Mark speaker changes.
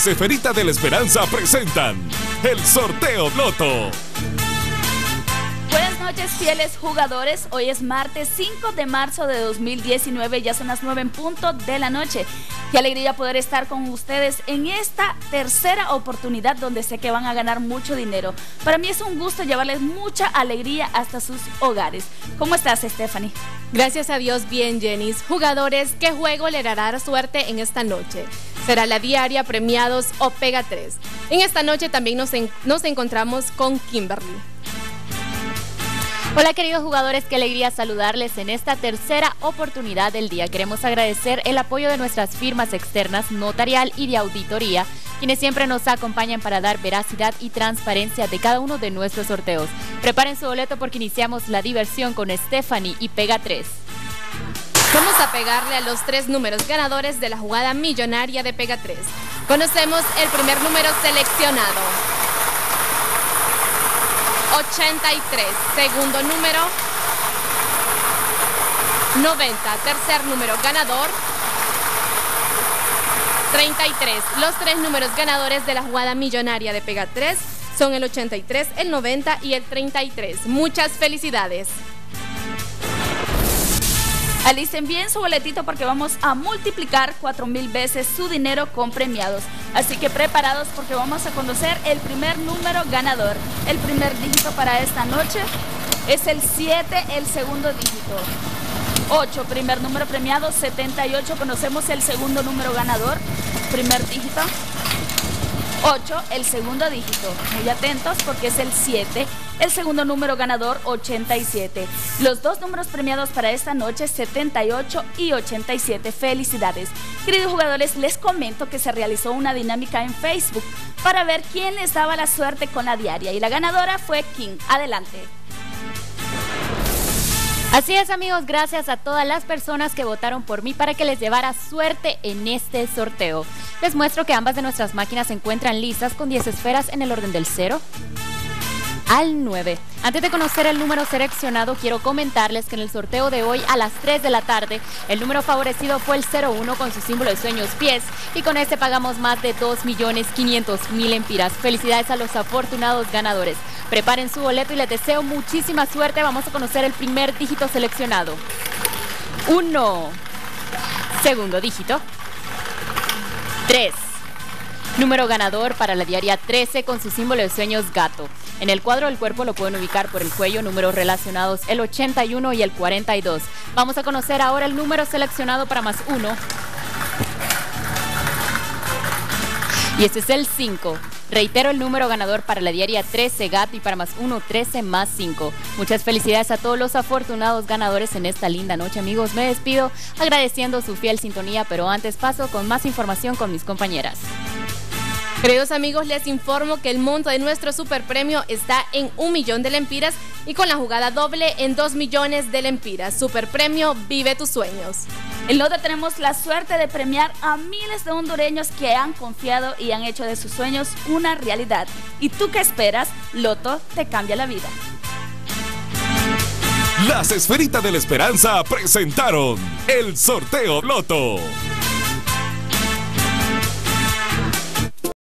Speaker 1: Ceferita de la Esperanza presentan el sorteo Loto.
Speaker 2: Buenas noches, fieles jugadores. Hoy es martes 5 de marzo de 2019, ya son las 9 en punto de la noche. Qué alegría poder estar con ustedes en esta tercera oportunidad donde sé que van a ganar mucho dinero. Para mí es un gusto llevarles mucha alegría hasta sus hogares. ¿Cómo estás, Stephanie?
Speaker 3: Gracias a Dios, bien, Jenny. Jugadores, ¿qué juego le dará suerte en esta noche? Será la diaria Premiados o Pega 3. En esta noche también nos, nos encontramos con Kimberly.
Speaker 4: Hola queridos jugadores, qué alegría saludarles en esta tercera oportunidad del día. Queremos agradecer el apoyo de nuestras firmas externas notarial y de auditoría, quienes siempre nos acompañan para dar veracidad y transparencia de cada uno de nuestros sorteos. Preparen su boleto porque iniciamos la diversión con Stephanie y Pega 3.
Speaker 3: Vamos a pegarle a los tres números ganadores de la jugada millonaria de Pega 3. Conocemos el primer número seleccionado. 83. Segundo número. 90. Tercer número ganador. 33. Los tres números ganadores de la jugada millonaria de Pega 3 son el 83, el 90 y el 33. Muchas felicidades.
Speaker 2: Alicen bien su boletito porque vamos a multiplicar cuatro mil veces su dinero con premiados. Así que preparados porque vamos a conocer el primer número ganador. El primer dígito para esta noche es el 7, el segundo dígito. 8, primer número premiado, 78. Conocemos el segundo número ganador, primer dígito. 8, el segundo dígito. Muy atentos porque es el 7, el segundo número ganador 87. Los dos números premiados para esta noche 78 y 87. Felicidades. Queridos jugadores, les comento que se realizó una dinámica en Facebook para ver quién les daba la suerte con la diaria y la ganadora fue King. Adelante.
Speaker 4: Así es amigos, gracias a todas las personas que votaron por mí para que les llevara suerte en este sorteo. Les muestro que ambas de nuestras máquinas se encuentran listas con 10 esferas en el orden del 0 al 9. Antes de conocer el número seleccionado, quiero comentarles que en el sorteo de hoy a las 3 de la tarde, el número favorecido fue el 01 con su símbolo de sueños pies y con este pagamos más de 2.500.000 empiras. Felicidades a los afortunados ganadores. Preparen su boleto y les deseo muchísima suerte. Vamos a conocer el primer dígito seleccionado. 1. Segundo dígito. 3. Número ganador para la diaria 13 con su símbolo de sueños gato. En el cuadro del cuerpo lo pueden ubicar por el cuello, números relacionados el 81 y el 42. Vamos a conocer ahora el número seleccionado para más 1. Y este es el 5. Reitero el número ganador para la diaria 13 gato y para más 1, 13 más 5. Muchas felicidades a todos los afortunados ganadores en esta linda noche, amigos. Me despido agradeciendo su fiel sintonía, pero antes paso con más información con mis compañeras.
Speaker 3: Queridos amigos, les informo que el monto de nuestro super premio está en un millón de lempiras y con la jugada doble en dos millones de lempiras. Super premio, vive tus sueños.
Speaker 2: En Loto tenemos la suerte de premiar a miles de hondureños que han confiado y han hecho de sus sueños una realidad. ¿Y tú qué esperas? Loto te cambia la vida.
Speaker 1: Las esferitas de la esperanza presentaron el sorteo Loto.